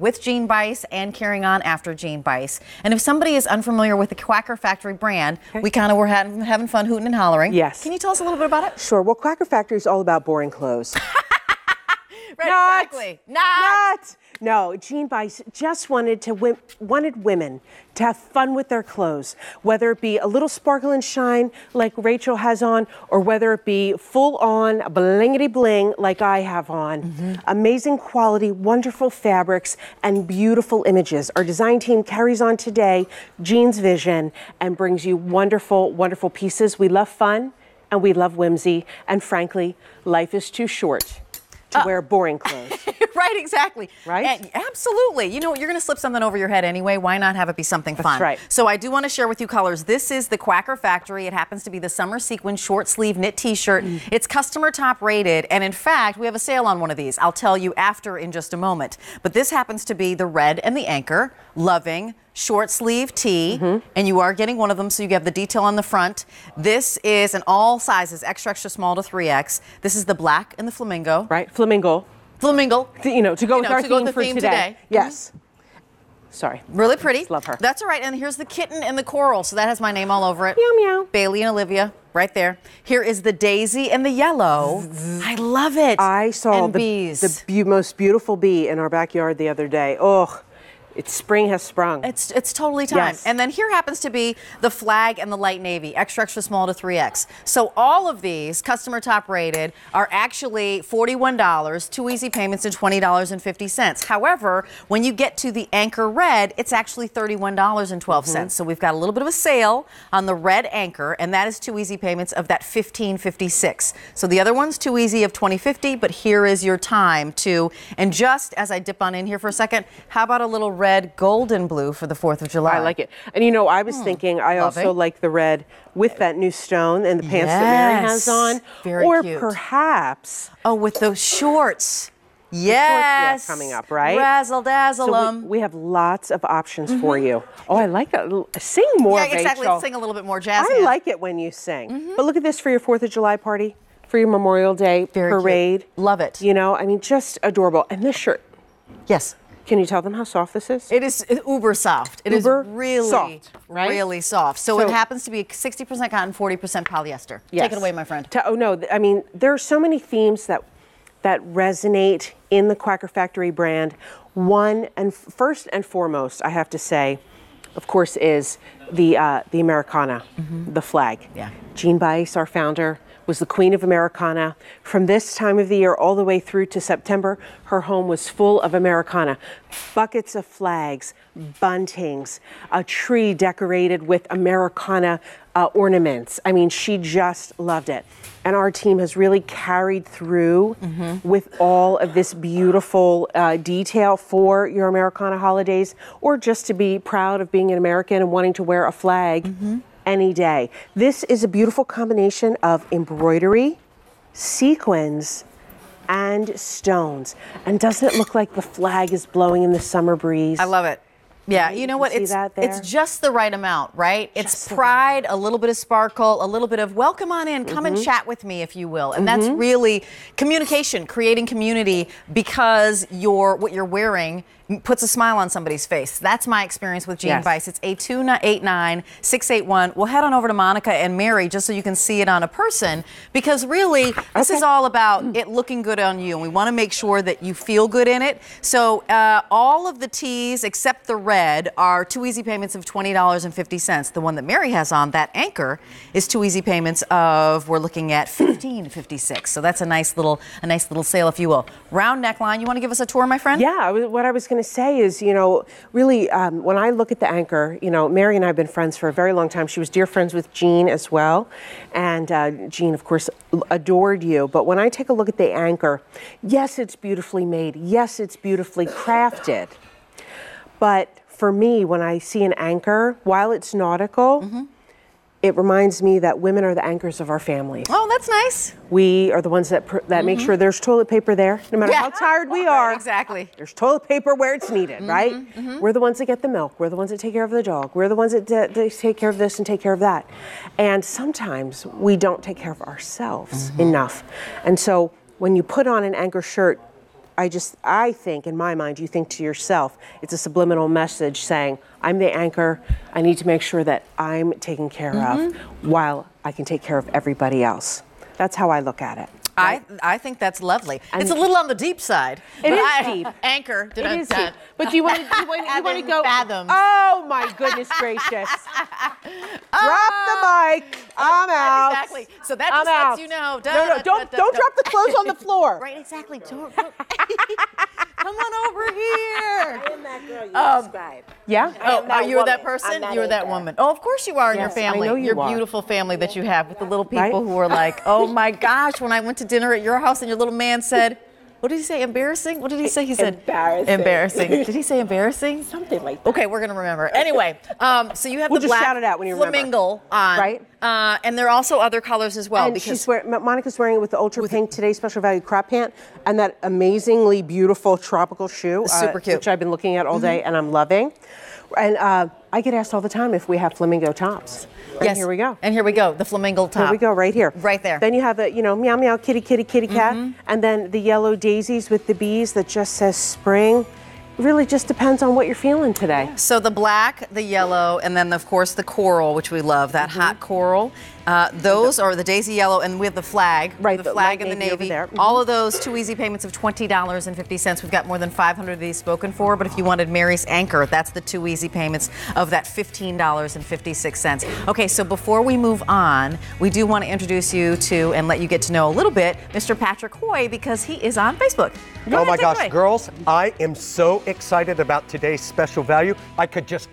with Jeanne Bice and carrying on after Jeanne Bice. And if somebody is unfamiliar with the Quacker Factory brand, we kind of were having, having fun hooting and hollering. Yes. Can you tell us a little bit about it? Sure. Well, Quacker Factory is all about boring clothes. Right, Not. exactly. Not. No, Jeanne Bice just wanted to wi- wanted women to have fun with their clothes, whether it be a little sparkle and shine like Rachel has on, or whether it be full on blingity bling like I have on. Mm-hmm. Amazing quality, wonderful fabrics, and beautiful images. Our design team carries on today Jeanne's vision and brings you wonderful, wonderful pieces. We love fun and we love whimsy, and frankly, life is too short to wear boring clothes. right, exactly. Right? And absolutely. You know, you're going to slip something over your head anyway. Why not have it be something fun? That's right. So I do want to share with you colors. This is the Quacker Factory. It happens to be the summer sequin short sleeve knit T-shirt. Mm. It's customer top rated, and in fact, we have a sale on one of these. I'll tell you after in just a moment. But this happens to be the red and the anchor, loving. Short sleeve tee, Mm-hmm. and you are getting one of them, so you have the detail on the front. This is in all sizes, extra, extra small to 3X. This is the black and the flamingo. right? Flamingo. Flamingo. To, you know, to go You with know, our to theme the for theme today. today. Mm-hmm. Yes. Sorry. Really pretty. Love her. That's all right. And here's the kitten and the coral. So that has my name all over it. Meow, meow. Bailey and Olivia, right there. Here is the daisy and the yellow. I love it. I saw and the, bees. the most beautiful bee in our backyard the other day. Oh, it's spring has sprung. It's it's totally time. Yes. And then here happens to be the flag and the light navy, extra extra small to 3X. So all of these customer top rated are actually $41, two easy payments and $20.50. However, when you get to the anchor red, it's actually $31.12. Mm-hmm. So we've got a little bit of a sale on the red anchor and that is two easy payments of that 1556. So the other one's too easy of 2050, but here is your time to and just as I dip on in here for a second, how about a little red golden blue for the 4th of July? I like it. And you know, I was thinking I also Hmm. Lovely. like the red with that new stone and the pants that Mary has on. Very or cute. perhaps Oh, with those shorts. Yes. coming up, right? Razzle dazzle so 'em. we, we have lots of options for you. Oh, I like that. Sing more, Mm-hmm. yeah, exactly. Rachel. Sing a little bit more jazz. I like it when you sing. But look at this for your Fourth of July party, for your Memorial Day Very cute. parade. Love it. You know, I mean, just adorable. And this shirt, Yes. Can you tell them how soft this is? It is uber soft. It is Uber really soft, right? really soft. So, So- it happens to be 60% cotton, 40% polyester. Take it away, my friend. To- oh no, I mean there are so many themes that that resonate in the Quacker Factory brand. One and first and foremost, I have to say, of course, is the uh, the Americana, the flag. Mm-hmm. Yeah. Jeanne Bice, our founder, was the queen of Americana. From this time of the year all the way through to September, her home was full of Americana. Buckets of flags, buntings, a tree decorated with Americana uh, ornaments. I mean, she just loved it. And our team has really carried through with all of this beautiful uh, detail for your Americana holidays, or just to be proud of being an American and wanting to wear a flag any day. This is a beautiful combination of embroidery, sequins, and stones. And doesn't it look like the flag is blowing in the summer breeze? I love it. Yeah, you know what? It's it's just the right amount, right? it's Just the pride, a little bit of sparkle, a little bit of welcome on in, come Mm-hmm. and chat with me if you will. And that's really communication, creating community because your what you're wearing puts a smile on somebody's face. That's my experience with Jeanne Yes. Bice. It's A289681. We'll head on over to Monica and Mary just so you can see it on a person because really this is all about it looking good on you and we want to make sure that you feel good in it. So uh, all of the tees except the red are two easy payments of $20.50. The one that Mary has on, that anchor, is two easy payments of we're looking at 15.56. So that's a nice little a nice little sale if you will. Round neckline. You want to give us a tour, my friend? Yeah, what I was going to say is, you know, really, um, when I look at the anchor, you know, Mary and I have been friends for a very long time. She was dear friends with Jeanne as well. And uh, Jeanne, of course, adored you. But when I take a look at the anchor, yes, it's beautifully made. Yes, it's beautifully crafted. But for me, when I see an anchor, while it's nautical, Mm-hmm. It reminds me that women are the anchors of our families. Oh, that's nice. We are the ones that pr- that make mm-hmm. sure there's toilet paper there, no matter Mm-hmm. Yeah. how tired we are. exactly. There's toilet paper where it's needed, mm-hmm, right? Mm-hmm. We're the ones that get the milk. We're the ones that take care of the dog. We're the ones that, that, that take care of this and take care of that. And sometimes we don't take care of ourselves enough. And so when you put on an anchor shirt, I just, I think in my mind, you think to yourself, it's a subliminal message saying, I'm the anchor. I need to make sure that I'm taken care of mm-hmm. while I can take care of everybody else. That's how I look at it. I, I think that's lovely. And- it's a little on the deep side. It is I- deep. Anchor. It is deep. But do you want to, you want, you want to go? fathomed. Oh my goodness gracious! Drop the ah. mic. I'm out. Exactly. So that I'm just lets you know. No, no, don't don't drop the clothes on the floor. Right, exactly. Don't, don't- Come on over here. am that girl you Um, described. Yeah. Oh, that are you that person? That You're that anchor. woman. Oh, of course you are in Yes, your I family. know you your are. beautiful family that you have with the little people Right? who are like, oh my gosh, when I went to dinner at your house and your little man said, what did he say? Embarrassing? What did he say? He said Embarrassing. Embarrassing. Did he say embarrassing? Something like that. Okay, we're gonna remember. Anyway, um, so you have We'll the just black shout it out when you remember. flamingo on, Right. Uh, and there are also other colors as well and because she's wearing, Monica's wearing it with the ultra with pink today special value crop pant and that amazingly beautiful tropical shoe, uh, Super cute. which I've been looking at all day and I'm loving. And uh, I get asked all the time if we have flamingo tops. And yes, here we go. And here we go, the flamingo top. Here we go, right here. Right there. Then you have the, you know, meow meow kitty kitty kitty cat, Mm-hmm. and then the yellow daisies with the bees that just says spring. Really just depends on what you're feeling today. So the black, the yellow, and then of course the coral, which we love, that Mm-hmm. hot coral. Uh, those are the daisy yellow, and we have the flag, Right, The the flag light and the navy over navy. there. Mhm. All of those two easy payments of twenty dollars and fifty cents. We've got more than five hundred of these spoken for. But if you wanted Mary's anchor, that's the two easy payments of that fifteen dollars and fifty six cents. Okay, so before we move on, we do want to introduce you to and let you get to know a little bit Mr. Patrick Hoy because he is on Facebook. Go Oh ahead, my gosh, away. girls, I am so excited about today's special value. I could just